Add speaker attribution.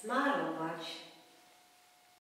Speaker 1: smarować